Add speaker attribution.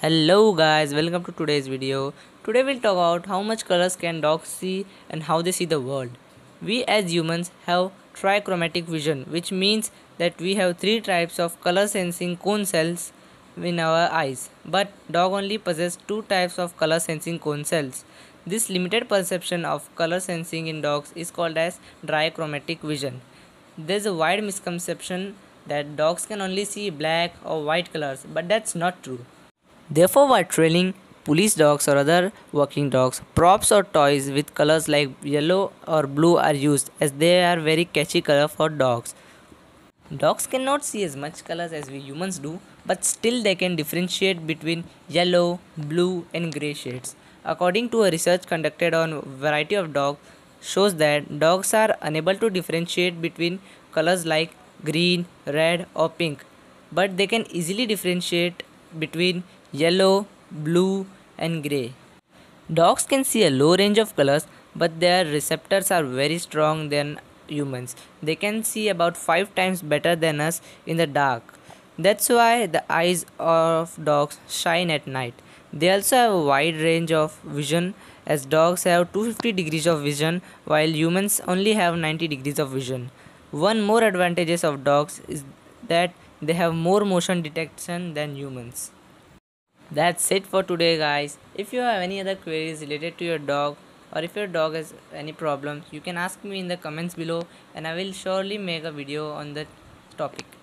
Speaker 1: Hello guys, welcome to today's video. Today we'll talk about how much colors can dogs see and how they see the world. We as humans have trichromatic vision which means that we have three types of color sensing cone cells in our eyes but dog only possess two types of color sensing cone cells. This limited perception of color sensing in dogs is called as dichromatic vision. There's a wide misconception that dogs can only see black or white colors but that's not true. Therefore, while trailing police dogs or other working dogs, props or toys with colors like yellow or blue are used as they are very catchy color for dogs. Dogs cannot see as much colors as we humans do, but still they can differentiate between yellow, blue and grey shades. According to a research conducted on a variety of dogs shows that dogs are unable to differentiate between colors like green, red or pink, but they can easily differentiate between yellow, blue and grey. Dogs can see a low range of colors but their receptors are very strong than humans. They can see about 5 times better than us in the dark. That's why the eyes of dogs shine at night. They also have a wide range of vision as dogs have 250 degrees of vision while humans only have 90 degrees of vision. One more advantages of dogs is that they have more motion detection than humans. That's it for today guys. If you have any other queries related to your dog or if your dog has any problems you can ask me in the comments below and I will surely make a video on that topic.